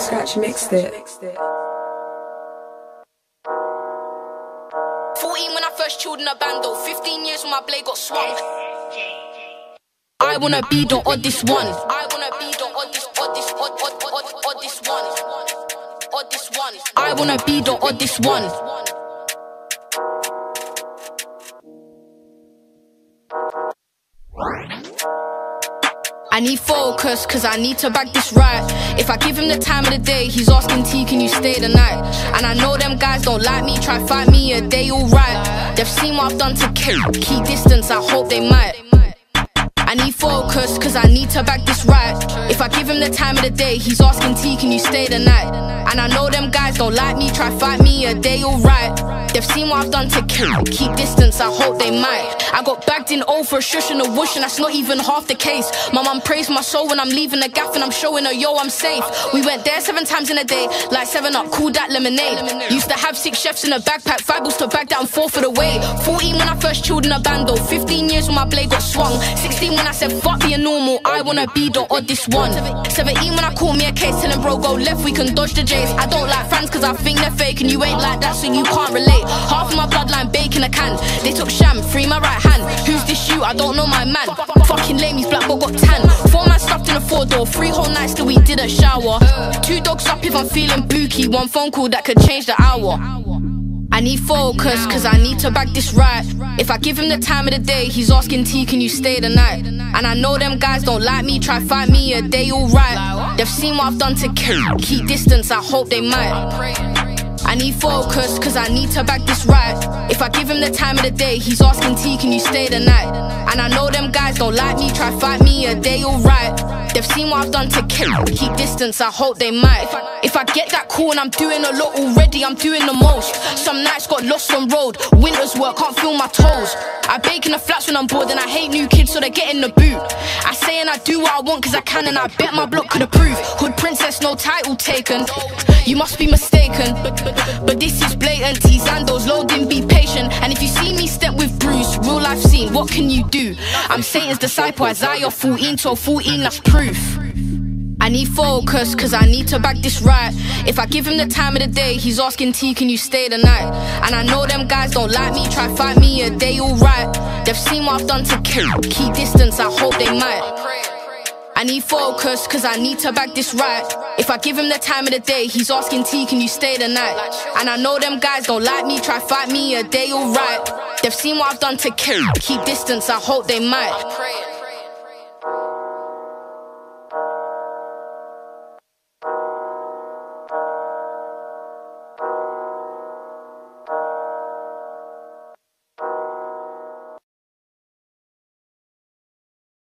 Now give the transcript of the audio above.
Scratch mixed it. 14 when I first chilled in a bando. 15 years when my blade got swung. I wanna be the oddest one. I wanna be the oddest, oddest, odd, odd, odd, odd, oddest one. Oddest one. I wanna be the oddest one. I need focus, cause I need to back this right. If I give him the time of the day, he's asking T, can you stay the night? And I know them guys don't like me, try fight me a day, alright. They've seen what I've done to kill, keep distance, I hope they might. I need focus, cause I need to back this right. If I give him the time of the day, he's asking T, can you stay the night? And I know them guys don't like me, try fight me a day, alright. They've seen what I've done to kill, keep distance, I hope they might. I got bagged in O for a shush and a whoosh, and that's not even half the case. My mum praised my soul when I'm leaving the gaff, and I'm showing her, yo, I'm safe. We went there seven times in a day, like seven up, cool that lemonade. Used to have six chefs in a backpack, five balls to that and four for the way. 14 when I first chilled in a bando, 15 years when my blade got swung. 16 when I said, fuck being normal, I wanna be the oddest one. 17 when I caught me a case, telling bro, go left, we can dodge the J's. I don't like fans cause I think they're fake, and you ain't like that, so you can't relate. Half of my bloodline baking a can. They took sham, free my right hand. Who's this you? I don't know my man. Fucking lame, he's black, but got tan. Four man stuffed in a four door. Three whole nights till we didn't shower. Two dogs up if I'm feeling booky. One phone call that could change the hour. I need focus, cause I need to back this right. If I give him the time of the day, he's asking T, can you stay the night? And I know them guys don't like me, try fight me a day, alright. They've seen what I've done to kill, keep distance, I hope they might. I need focus, cause I need to back this right. If I give him the time of the day, he's asking T, can you stay the night? And I know them guys don't like me, try fight me a day, alright. They've seen what I've done to kill, keep distance, I hope they might. If I get that call and I'm doing a lot already, I'm doing the most. Some nights got lost on road, winter's work, can't feel my toes. I bake in the flats when I'm bored and I hate new kids, so they get in the boot. I say and I do what I want cause I can and I bet my block could approve. Hood princess, no title taken. You must be mistaken. But this is blatant. T Zandos loading, be patient. And if you see me step with Bruce, real life scene, what can you do? I'm Satan's disciple, Isaiah 14, 12, 14, that's proof. I need focus, cause I need to back this right. If I give him the time of the day, he's asking T, can you stay the night? And I know them guys don't like me, try fight me a day, alright. They've seen what I've done to kill, keep distance, I hope they might. I need focus, cause I need to back this right. If I give him the time of the day, he's asking T, can you stay the night? And I know them guys don't like me, try fight me a day, alright. They've seen what I've done to kill, keep distance, I hope they might.